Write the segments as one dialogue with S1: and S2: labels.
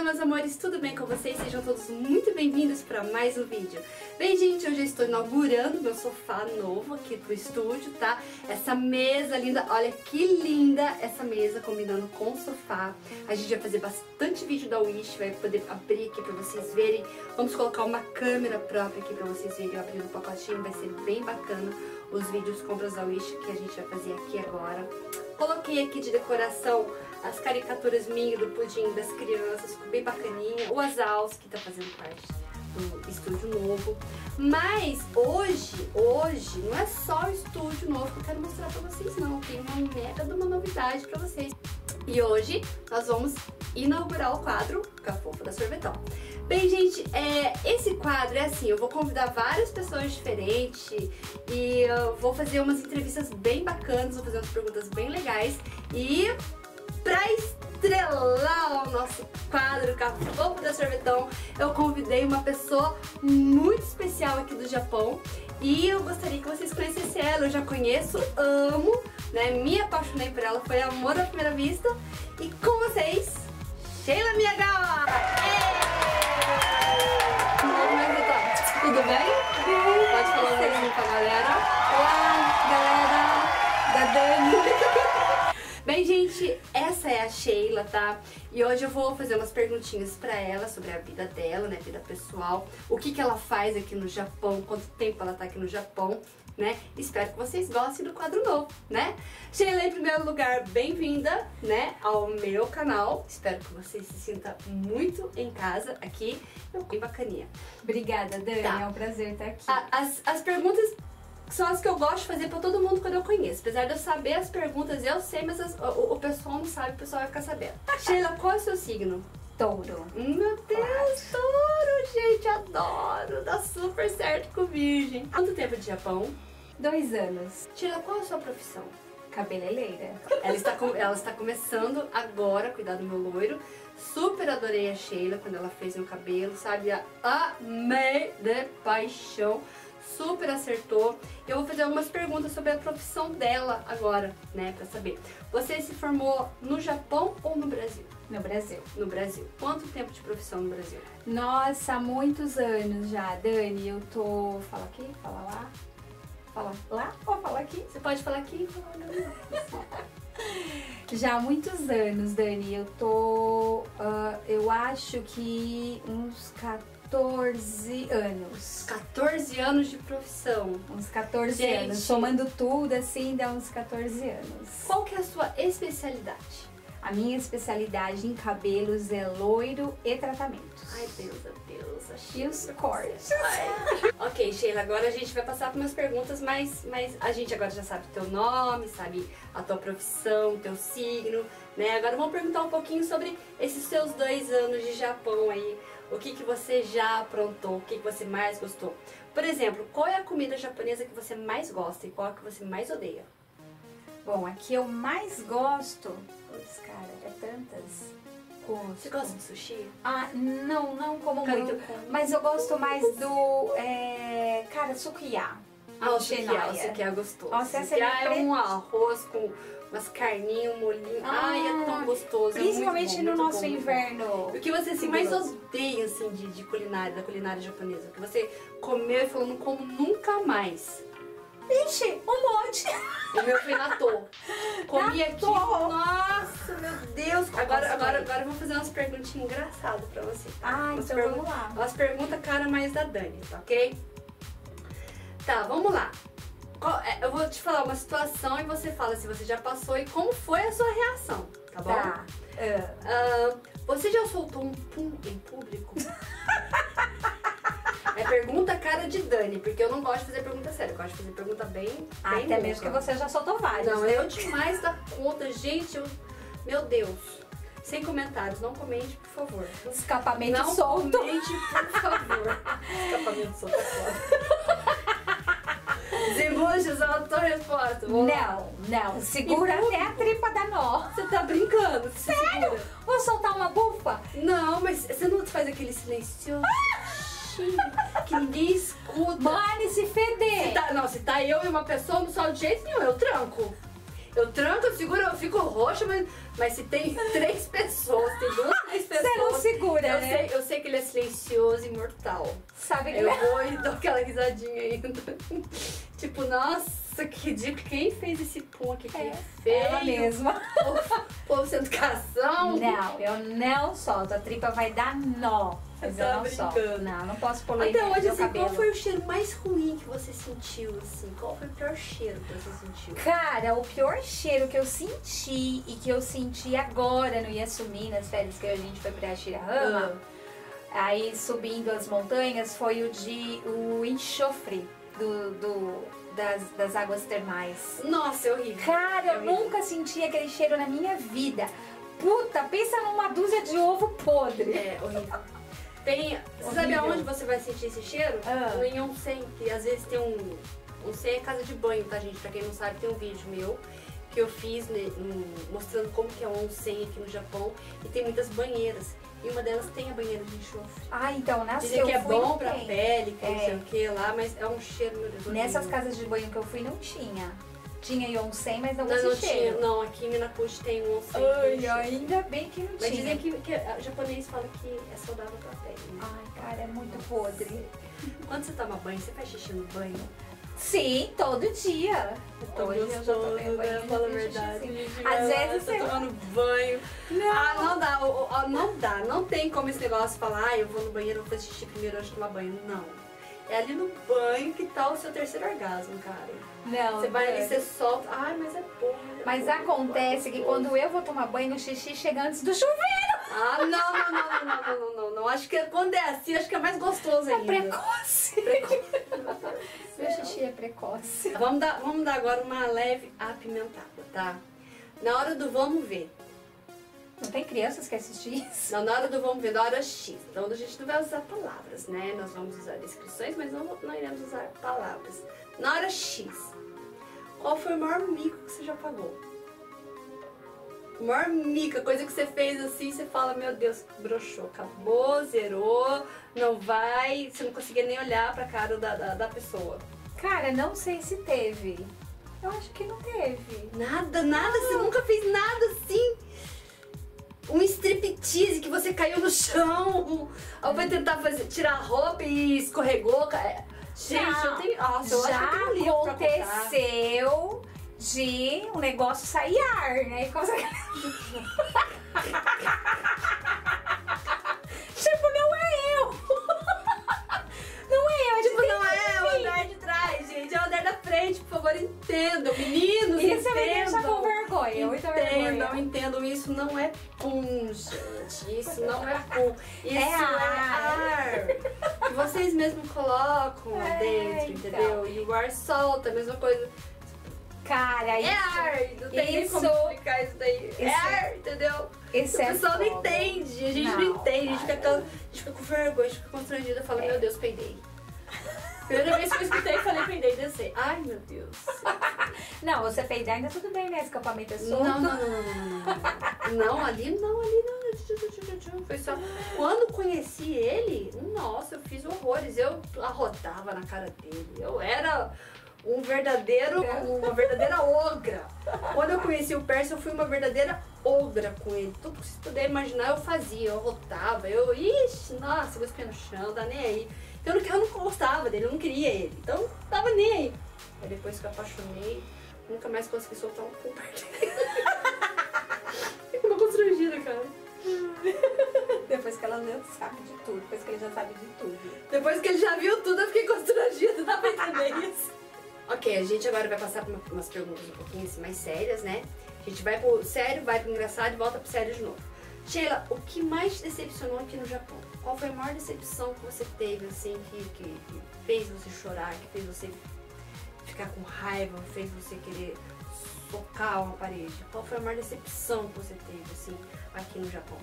S1: Fala meus amores, tudo bem com vocês? Sejam todos muito bem-vindos para mais um vídeo. Bem gente, hoje eu estou inaugurando meu sofá novo aqui pro estúdio, tá? Essa mesa linda, olha que linda essa mesa combinando com o sofá. A gente vai fazer bastante vídeo da Wish, vai poder abrir aqui para vocês verem. Vamos colocar uma câmera própria aqui para vocês verem abrindo o pacotinho, vai ser bem bacana os vídeos compras da Wish que a gente vai fazer aqui agora. Coloquei aqui de decoração as caricaturas minhas do pudim das crianças, ficou bem bacaninha. O Azaus, que tá fazendo parte do estúdio novo. Mas hoje, hoje, não é só o estúdio novo que eu quero mostrar pra vocês não. Tem uma mega de uma novidade pra vocês. E hoje nós vamos inaugurar o quadro Cafofa da Sorvetão. Bem, gente, é, esse quadro é assim, eu vou convidar várias pessoas diferentes e eu vou fazer umas entrevistas bem bacanas, vou fazer umas perguntas bem legais e Pra estrelar o nosso quadro Cafopo da Sorvetão, eu convidei uma pessoa muito especial aqui do Japão e eu gostaria que vocês conhecessem ela. Eu já conheço, amo, né? Me apaixonei por ela, foi amor à primeira vista. E com vocês, Sheila Miyagawa! Tudo bem? Pode falar um pouquinho pra galera. Olá, galera da Dani. Bem, gente, essa é a Sheila, tá? E hoje eu vou fazer umas perguntinhas pra ela sobre a vida dela, né, vida pessoal, o que que ela faz aqui no Japão, quanto tempo ela tá aqui no Japão, né? Espero que vocês gostem do quadro novo, né? Sheila, em primeiro lugar, bem-vinda, né, ao meu canal. Espero que você se sinta muito em casa aqui. Bem bacaninha.
S2: Obrigada, Dani. Tá. É um prazer estar aqui.
S1: As, as perguntas são as que eu gosto de fazer pra todo mundo quando eu conheço. Apesar de eu saber as perguntas, eu sei, mas as, o, o, pessoal não sabe, o pessoal vai ficar sabendo. Sheila, qual é o seu signo?
S2: Touro.
S1: Meu Deus, touro, gente, adoro. Dá super certo com virgem. Quanto tempo de Japão?
S2: Dois anos.
S1: Sheila, qual é a sua profissão?
S2: Cabeleireira.
S1: Ela está, ela está começando agora a cuidar do meu loiro. Super adorei a Sheila quando ela fez meu cabelo, sabe? Amei de paixão super acertou. Eu vou fazer algumas perguntas sobre a profissão dela agora, né, pra saber. Você se formou no Japão ou no Brasil?
S2: No Brasil.
S1: No Brasil. Quanto tempo de profissão no Brasil?
S2: Nossa, muitos anos já, Dani. Eu tô... Fala aqui, fala lá. Fala lá ou fala aqui?
S1: Você pode falar aqui falar
S2: Já há muitos anos, Dani. Eu tô... Uh, eu acho que uns 14 14 anos.
S1: 14 anos de profissão.
S2: Uns 14 Gente. anos. Somando tudo, assim, dá uns 14 anos.
S1: Qual que é a sua especialidade?
S2: A minha especialidade em cabelos é loiro e tratamentos.
S1: Ai, Deus, meu Deus.
S2: Achei os cortes.
S1: ok, Sheila, agora a gente vai passar por umas perguntas, mas, mas a gente agora já sabe teu nome, sabe a tua profissão, teu signo, né? Agora vamos perguntar um pouquinho sobre esses seus dois anos de Japão aí o que, que você já aprontou, o que, que você mais gostou. Por exemplo, qual é a comida japonesa que você mais gosta e qual é a que você mais odeia?
S2: Bom, a que eu mais gosto... Putz, cara, é tantas...
S1: Você gosta de sushi?
S2: Ah, não, não como muito. Mas eu gosto mais do... É, cara, sukiya.
S1: Ah, o sukiya, o sukiya é gostoso. Nossa, sukiya é, é um arroz com umas carninhas, um molinho. Ah, Ai, é tão gostoso.
S2: É Principalmente
S1: é
S2: no
S1: bom,
S2: nosso
S1: bom,
S2: inverno.
S1: O que você assim, mais odeia assim, de, de culinária, da culinária japonesa? O que você comeu e falou, não como nunca mais?
S2: Ixi, um monte.
S1: O meu foi natô. Comi natô. aqui. Nossa, meu Deus. Agora, agora, agora eu vou fazer umas perguntinhas engraçadas pra você.
S2: Ah,
S1: umas
S2: então vamos lá.
S1: Umas perguntas cara mais da Dani, ok? Tá, vamos lá. É, eu vou te falar uma situação e você fala se você já passou e como foi a sua reação, tá bom?
S2: Tá.
S1: Uh, uh, você já soltou um pum em público? é pergunta cara de Dani, porque eu não gosto de fazer pergunta séria, eu gosto de fazer pergunta bem.
S2: Ah,
S1: bem
S2: até louca. mesmo que você já soltou vários.
S1: Não, né? eu demais da conta, gente, eu, meu Deus. Sem comentários, não comente, por favor.
S2: Escapamento
S1: não
S2: solto.
S1: Não comente, por favor. Escapamento solto é foda. Desembuches, autorresposta.
S2: Não, não. Segura até a tripa da nó.
S1: Você tá brincando?
S2: Sério? Segura. Vou soltar uma bufa?
S1: Não, mas você não faz aquele silencioso? que ninguém escuta.
S2: Mane, se feder.
S1: Se tá, não, se tá eu e uma pessoa, não solto de jeito nenhum, eu tranco. Eu tranco, eu seguro, eu fico roxa, mas, mas se tem três pessoas, tem duas, três pessoas.
S2: Você não segura.
S1: Eu
S2: né?
S1: sei, eu sei que ele é silencioso e mortal.
S2: Sabe que
S1: Eu vou e dou aquela risadinha ainda. tipo, nossa, que ridículo. Quem fez esse pum aqui? Quem
S2: É,
S1: fez?
S2: ela mesma.
S1: Povo, povo sem educação.
S2: Não, eu não solto. A tripa vai dar nó. Mas eu não solto. Não, não posso poluir
S1: Até hoje, assim,
S2: cabelo.
S1: qual foi o cheiro mais ruim que você sentiu, assim? Qual foi o pior cheiro que você sentiu?
S2: Cara, o pior cheiro que eu senti e que eu senti agora no Yasumi, nas férias que a gente foi pra Shirahama,
S1: Ah,
S2: aí subindo as montanhas, foi o de o enxofre do, do- das, das águas termais.
S1: Nossa, é horrível.
S2: Cara,
S1: É
S2: eu
S1: horrível.
S2: nunca senti aquele cheiro na minha vida. Puta, pensa numa dúzia de ovo podre.
S1: É, horrível. Tem, você sabe
S2: Horrível.
S1: aonde você vai sentir esse cheiro?
S2: Ah.
S1: No em onsen, que às vezes tem um... Onsen é casa de banho, tá, gente? Pra quem não sabe, tem um vídeo meu que eu fiz né, mostrando como que é um onsen aqui no Japão. E tem muitas banheiras. E uma delas tem a banheira de enxofre.
S2: Ah, então, que
S1: Dizem que é bom
S2: não
S1: pra
S2: tem.
S1: pele, que não
S2: É.
S1: sei o que lá, mas é um cheiro, meu Deus.
S2: Nessas casas de banho que eu fui não tinha. Tinha Yonsen, mas não,
S1: Não, não, tinha,
S2: cheiro.
S1: não, aqui em Minakuchi tem um onsen.
S2: Ai, ainda bem que não
S1: Mas
S2: tinha.
S1: dizem que, que o japonês fala que é saudável pra pele. né?
S2: Ai, cara, é muito podre.
S1: Quando você toma banho, você faz xixi no banho?
S2: Sim, todo dia.
S1: Tô
S2: Hoje eu já tomei
S1: gostoso,
S2: banho,
S1: né?
S2: já
S1: Fala a verdade.
S2: Às vezes
S1: tô
S2: você-
S1: tomando banho.
S2: Não.
S1: Ah, não dá, não dá. Não tem como esse negócio falar, ah, eu vou no banheiro, vou fazer xixi primeiro antes de tomar banho. Não. É ali no banho que tá o seu terceiro orgasmo, cara.
S2: Não,
S1: Você vai ali,
S2: Dani.
S1: você solta. Ai, mas é bom. é
S2: Mas
S1: bom,
S2: acontece
S1: é
S2: que
S1: gostoso.
S2: quando eu vou tomar banho, o xixi chega antes do chuveiro.
S1: Ah, não, não, não, não, não, não, não, não. Acho que quando é assim, acho que é mais gostoso
S2: É
S1: ainda.
S2: precoce.
S1: Precoce.
S2: Meu xixi é precoce.
S1: Vamos dar, vamos dar agora uma leve apimentada, tá? Na hora do vamos ver.
S2: Não tem crianças que assistem isso?
S1: Não, na hora do vamos ver, na hora X. Então a gente não vai usar palavras, né? Nós vamos usar descrições, mas não, não iremos usar palavras. Na hora X, qual foi o maior mico que você já pagou? Maior mico, a coisa que você fez assim, você fala, meu Deus, broxou, acabou, zerou, não vai, você não conseguia nem olhar pra cara da, da, da pessoa.
S2: Cara, não sei se teve. Eu acho que não teve.
S1: Nada, nada, você nunca fez nada assim. Um striptease que você caiu no chão. Ou foi tentar fazer, tirar a roupa e escorregou. é. Gente,
S2: Não.
S1: eu tenho. Nossa, eu acho que eu
S2: Já
S1: tenho um livro pra contar.
S2: aconteceu de um negócio sair ar, né? E tipo, não é eu. não é eu, é
S1: Tipo, não é o
S2: de mim.
S1: andar de trás, gente. É o andar da frente, por favor, entendam. Meninos,
S2: Isso me deixa
S1: entendam.
S2: com vergonha, muita
S1: Entendam,
S2: vergonha.
S1: entendam. Isso não é pum, gente. Isso não é pum. Isso é,
S2: ar.
S1: ar. Que vocês mesmos colocam
S2: É,
S1: dentro,
S2: então.
S1: entendeu? E o ar solta, a mesma coisa.
S2: Cara,
S1: É
S2: isso,
S1: ar, não tem nem como
S2: isso-
S1: explicar isso daí. É
S2: isso-
S1: ar, entendeu?
S2: isso
S1: o
S2: é
S1: pessoal não entende, a gente não,
S2: Não,
S1: entende, a gente, fica, a gente fica com vergonha, a gente fica constrangida, fala,
S2: É.
S1: meu Deus, peidei. Primeira vez que eu escutei, falei, peidei, descer. Ai, meu Deus.
S2: Não, você peidar ainda tudo bem, né? Escapamento é solto.
S1: Não, não, não, não, não, não, ali não, ali não. Foi só. Quando conheci ele, nossa, eu fiz horrores. Eu arrotava na cara dele. Eu era um verdadeiro, uma verdadeira ogra. Quando eu conheci o Percy, eu fui uma verdadeira ogra com ele. Tudo que você puder imaginar, eu fazia. Eu arrotava. Eu, ixi, nossa, eu cuspia no chão, tá nem aí. Eu não, eu não gostava dele, eu não queria ele. Então, não tava nem aí. Aí depois que eu apaixonei, nunca mais consegui soltar um dele. Fico uma constrangida, cara.
S2: Depois que ela sabe de tudo, depois que ele já sabe de tudo.
S1: Depois que ele já viu tudo, eu fiquei constrangida, dá pra entender isso? Ok, a gente agora vai passar por uma- umas perguntas um pouquinho assim, mais sérias, né? A gente vai pro sério, vai pro engraçado e volta pro sério de novo. Sheila, o que mais te decepcionou aqui no Japão? Qual foi a maior decepção que você teve, assim, que, que, que fez você chorar, que fez você ficar com raiva, fez você querer socar uma parede? Qual foi a maior decepção que você teve, assim, aqui no Japão?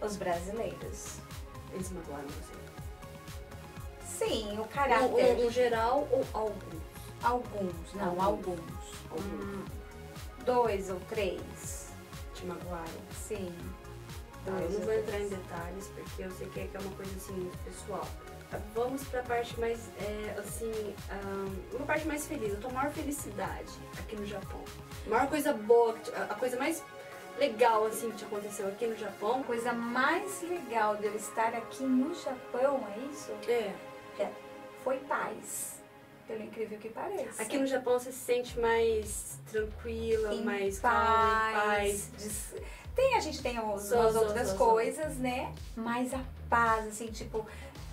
S2: Os brasileiros.
S1: Eles magoaram você?
S2: Sim, o caráter.
S1: um, um geral ou algum?
S2: Alguns, não,
S1: Alguns.
S2: alguns. Hum, dois ou três.
S1: Te magoaram?
S2: Sim.
S1: Tá, eu não
S2: ou
S1: vou entrar em detalhes porque eu sei que é é uma coisa assim muito pessoal. Tá, Vamos pra parte mais, é, assim, uma parte mais feliz. A tua maior felicidade aqui no Japão. A maior coisa boa, a a coisa mais legal assim que te aconteceu aqui no Japão?
S2: A coisa mais legal de eu estar aqui no Japão, é isso?
S1: É.
S2: É, foi paz. Pelo incrível que pareça.
S1: Aqui no Japão você se sente mais tranquila,
S2: em
S1: mais
S2: paz,
S1: calma, em paz.
S2: des- Tem, a gente tem os- umas
S1: só,
S2: outras
S1: só.
S2: coisas, né? Mas a paz, assim, tipo,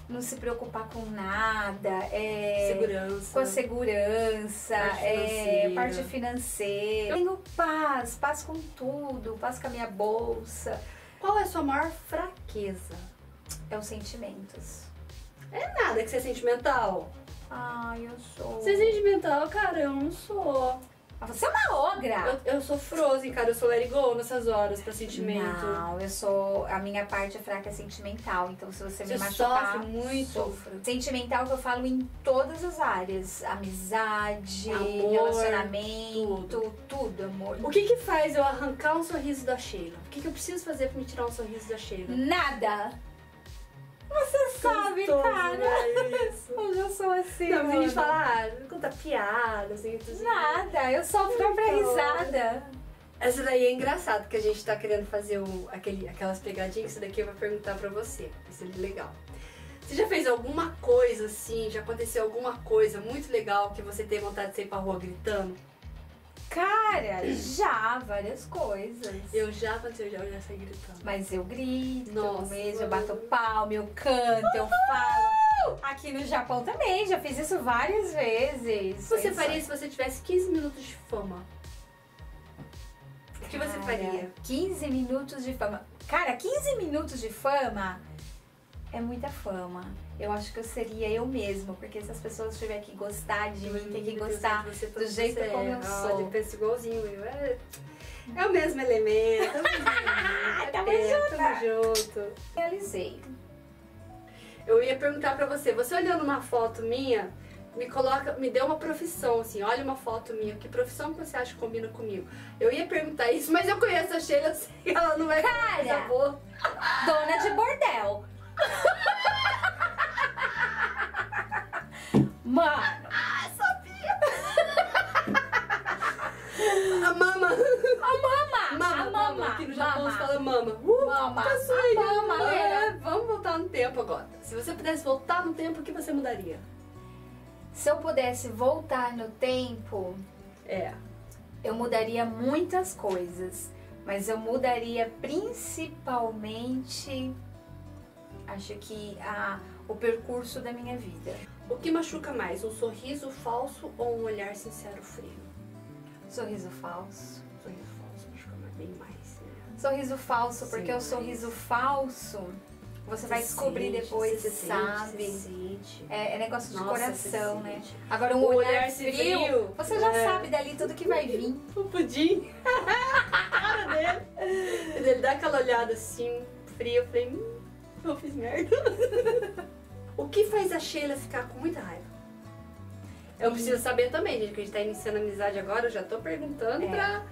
S2: não se preocupar com nada. É,
S1: Segurança.
S2: Com a segurança,
S1: Parte
S2: é,
S1: financeira.
S2: parte financeira. Eu tenho paz, paz com tudo, paz com a minha bolsa.
S1: Qual é a sua maior fraqueza?
S2: É os sentimentos.
S1: É nada que você é sentimental.
S2: Ai, eu sou.
S1: Você é sentimental, cara, eu não sou.
S2: Ah, Você é uma ogra!
S1: Eu, eu sou frozen, cara, eu sou it go nessas horas pra sentimento.
S2: Não, eu sou. A minha parte fraca é sentimental. Então, se você, me
S1: Você
S2: machucar.
S1: sofre muito.
S2: Sofro. Sentimental que eu falo em todas as áreas: amizade,
S1: Amor,
S2: relacionamento, tudo. amor.
S1: O que que faz eu arrancar um sorriso da Sheila? O que que eu preciso fazer pra me tirar um sorriso da Sheila?
S2: Nada! Você sabe,
S1: Gostoso,
S2: cara.
S1: né? Isso.
S2: Eu sou assim.
S1: Não, mas a gente
S2: mano.
S1: fala, ah, conta piada, assim, tudo
S2: Nada, eu a própria
S1: Então.
S2: risada.
S1: Essa daí é engraçado, que a gente tá querendo fazer o, aquele, aquelas pegadinhas, isso daqui eu vou perguntar pra você. Isso é legal. Você já fez alguma coisa assim, já aconteceu alguma coisa muito legal que você tem vontade de sair pra rua gritando?
S2: Cara, já, várias coisas.
S1: Eu já aconteceu, já, eu já saí gritando.
S2: Mas eu grito
S1: Nossa,
S2: mesmo, eu bato palma, eu canto, eu falo. Aqui no Japão também, já fiz isso várias vezes.
S1: O que você
S2: Isso.
S1: faria se você tivesse 15 minutos de fama? O que você
S2: Cara,
S1: faria?
S2: 15 minutos de fama. Cara, 15 minutos de fama é muita fama. Eu acho que eu seria eu mesmo, porque se as pessoas tiverem que gostar de mim, tem que gostar
S1: Você
S2: do jeito
S1: você
S2: como
S1: é.
S2: eu
S1: Olha,
S2: sou.
S1: pensa igualzinho eu. É, é o mesmo elemento. é
S2: Tamo
S1: perto, Tamo junto.
S2: Realizei.
S1: Eu ia perguntar pra você, você olhando uma foto minha, me coloca, me dê uma profissão, assim, olha uma foto minha, que profissão que você acha que combina comigo? Eu ia perguntar isso, mas eu conheço a Sheila, eu sei que ela não é
S2: Cara!
S1: boa.
S2: Dona de bordel.
S1: fala mama. Uh,
S2: Mama.
S1: tá
S2: A mama, galera.
S1: É, Vamos voltar no tempo agora. Se você pudesse voltar no tempo, o que você mudaria?
S2: Se eu pudesse voltar no tempo,
S1: É.
S2: eu mudaria muitas coisas, mas eu mudaria principalmente, acho que a, o percurso da minha vida.
S1: O que machuca mais, um sorriso falso ou um olhar sincero frio?
S2: Sorriso falso.
S1: Sorriso falso machuca mais, bem mais, né?
S2: Sorriso falso,
S1: Sim,
S2: porque o
S1: mas-
S2: sorriso falso você vai descobrir
S1: sente,
S2: depois,
S1: sente,
S2: sabe.
S1: sente.
S2: É, é negócio de
S1: Nossa,
S2: coração,
S1: você
S2: né? Agora um
S1: O
S2: olhar,
S1: olhar
S2: frio,
S1: frio,
S2: você já
S1: é.
S2: sabe dali tudo que vai vir.
S1: O pudim. A cara dele. Ele dá aquela olhada assim, fria. Eu falei, hum, eu fiz merda. o que faz a Sheila ficar com muita raiva? Eu preciso saber também, gente, que a gente tá iniciando amizade agora. Eu já tô perguntando
S2: É.
S1: pra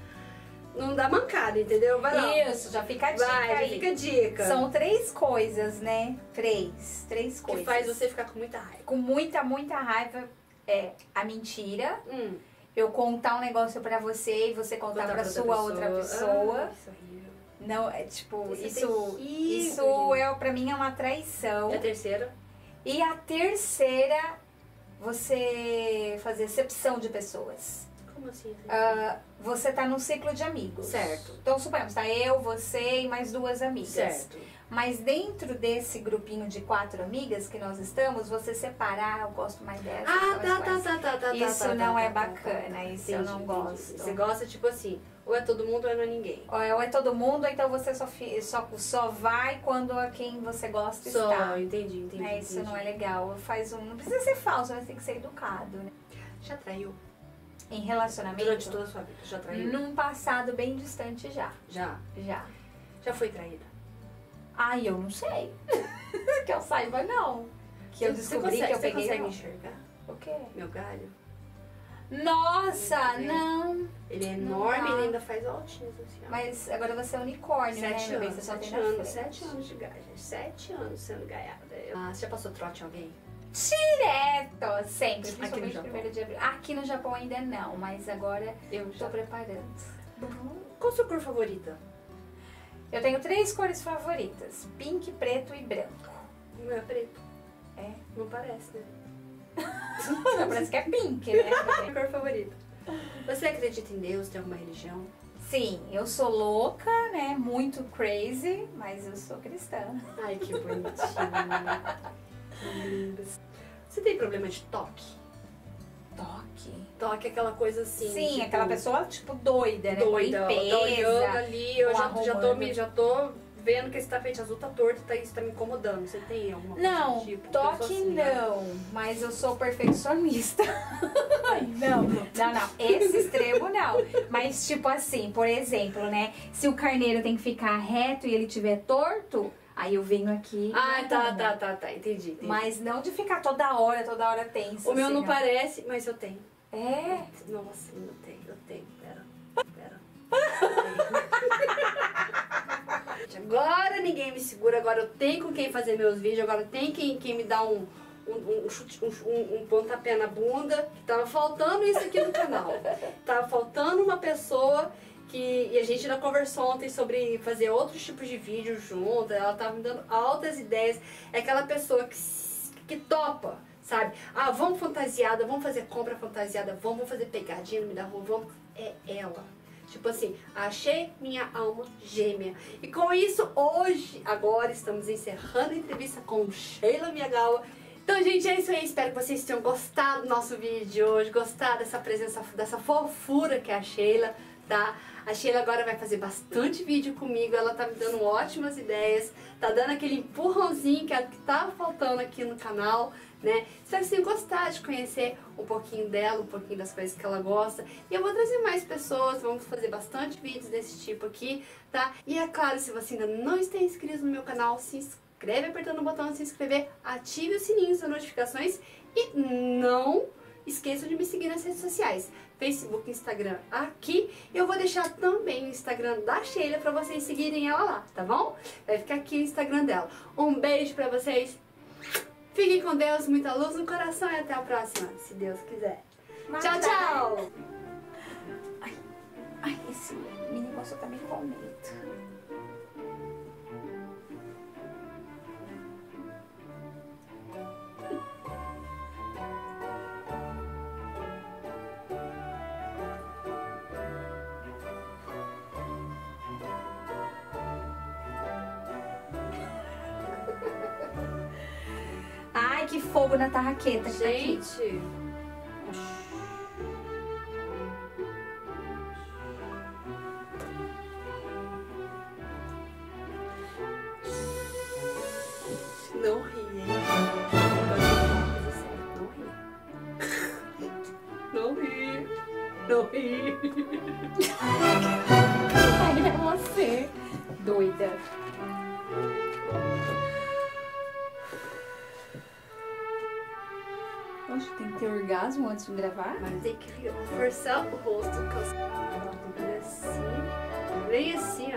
S1: não dar mancada, entendeu? Vai lá.
S2: Isso, já fica a dica
S1: Vai, já
S2: aí.
S1: fica a dica.
S2: São três coisas, né? Três. Três
S1: que
S2: coisas.
S1: faz você ficar com muita raiva.
S2: Com muita, muita raiva é a mentira.
S1: Hum,
S2: Eu contar um negócio pra você e você contar,
S1: contar
S2: pra
S1: pra
S2: sua outra pessoa.
S1: Ah, isso é horrível.
S2: Não, é tipo,
S1: Isso é
S2: isso, isso é pra mim é uma traição.
S1: E a terceira?
S2: E a terceira, você fazer excepção de pessoas.
S1: Como assim?
S2: Ah, você tá num ciclo de amigos.
S1: Certo.
S2: Então, suponhamos, tá eu, você e mais duas amigas.
S1: certo.
S2: Mas dentro desse grupinho de quatro amigas que nós estamos, você separar, eu gosto mais dessa.
S1: Ah,
S2: gosto
S1: tá, tá, tá, tá, tá.
S2: Isso
S1: tá,
S2: não
S1: tá,
S2: é
S1: tá, tá,
S2: bacana,
S1: tá.
S2: isso eu não gosto.
S1: Você gosta, tipo assim, ou é todo mundo ou é não é ninguém.
S2: Ou é, ou é todo mundo, ou então você só, só, só vai quando a quem você gosta
S1: Só,
S2: está.
S1: entendi, entendi.
S2: É, isso
S1: entendi.
S2: não é legal. Faz um, não precisa ser falso, mas tem que ser educado. Né?
S1: Já traiu?
S2: Em relacionamento,
S1: Durante toda a sua vida, já
S2: num passado bem distante já.
S1: Já.
S2: Já.
S1: Já foi traída?
S2: Ai, eu não sei. que eu saiba, não. Que eu
S1: Você
S2: descobri
S1: consegue-
S2: que eu
S1: você
S2: peguei.
S1: consegue
S2: não.
S1: enxergar
S2: O quê?
S1: meu galho?
S2: Nossa,
S1: Você vê?
S2: não.
S1: Ele é enorme, ele ainda faz altinhos assim, ó.
S2: Mas agora você é unicórnio,
S1: Sete
S2: né? meu bem?
S1: anos,
S2: Você
S1: sete anos, sete anos de gente. Sete anos sendo gaiada. Ah, você já passou trote em alguém?
S2: Direto, sempre.
S1: Aqui no
S2: Principalmente
S1: Japão?
S2: primeiro de abril. Aqui no Japão ainda não, mas agora
S1: Eu
S2: tô preparando.
S1: Qual a sua cor favorita?
S2: Eu tenho três cores favoritas: pink, preto e branco.
S1: O meu é preto.
S2: É.
S1: Não parece, né?
S2: Parece que é pink, né?
S1: Minha cor favorita. Você acredita em Deus? Tem alguma religião?
S2: Sim, eu sou louca, né? Muito crazy, mas eu sou cristã.
S1: Ai, que bonitinho. Lindas. Você tem problema de toque?
S2: Toque.
S1: Toque é aquela coisa assim.
S2: Sim,
S1: tipo,
S2: aquela pessoa, tipo, doida, né?
S1: doida, ó, tô olhando
S2: limpeza.
S1: ali, eu já, já, tô me, já tô vendo que esse tapete azul tá torto, tá, isso tá me incomodando. Você tem alguma coisa
S2: Não,
S1: do tipo?
S2: Toque
S1: assim, né?
S2: não, mas eu sou perfeccionista. não, não, não, esse extremo não. Mas tipo assim, por exemplo, né? Se o carneiro tem que ficar reto e ele tiver torto, aí eu venho aqui. e
S1: Ah, tá, tá, tá, tá, entendi.
S2: Mas não de ficar toda hora, toda hora tenso.
S1: o meu
S2: assim,
S1: não parece, mas eu tenho.
S2: É.
S1: Nossa, eu tenho, eu tenho. Pera, pera. Agora ninguém me segura, agora eu tenho com quem fazer meus vídeos, agora tem quem, quem me dá um, um, um, chute, um, um, um pontapé na bunda. Tava faltando isso aqui no canal. Tava faltando uma pessoa que. A gente ainda conversou ontem sobre fazer outros tipos de vídeos junto. Ela tava me dando altas ideias. É aquela pessoa que, que topa. Sabe? Ah, vamos fantasiada, vamos fazer compra fantasiada, vamos, fazer pegadinha no meio da rua, vamos. É ela. Tipo assim, achei minha alma gêmea. E com isso, hoje, agora, estamos encerrando a entrevista com Sheila Miagawa. Então, gente, é isso aí. Espero que vocês tenham gostado do nosso vídeo de hoje, gostado dessa presença, dessa fofura que é a Sheila, tá? A Sheila agora vai fazer bastante vídeo comigo, ela tá me dando ótimas ideias, tá dando aquele empurrãozinho que, é- que tá faltando aqui no canal, né? Espero que vocês gostado de conhecer um pouquinho dela, um pouquinho das coisas que ela gosta. E eu vou trazer mais pessoas, vamos fazer bastante vídeos desse tipo aqui, tá? E é claro, se você ainda não está inscrito no meu canal, se inscreve apertando o botão de se inscrever, ative o sininho das notificações e não esqueçam de me seguir nas redes sociais. Facebook, Instagram aqui. Eu vou deixar também o Instagram da Sheila pra vocês seguirem ela lá, tá bom? Vai ficar aqui o Instagram dela. Um beijo pra vocês. Fiquem com Deus, muita luz no coração e até a próxima, se Deus quiser. Tchau, tchau!
S2: Ai, esse mini negócio tá me. Ai, fogo na tarraqueta que tá aqui.
S1: Gente, não ri, hein? Não ri. Não ri.
S2: Ai, é você. Doida. Orgasmo antes de gravar?
S1: Mas tem que forçar o rosto. Assim, bem assim.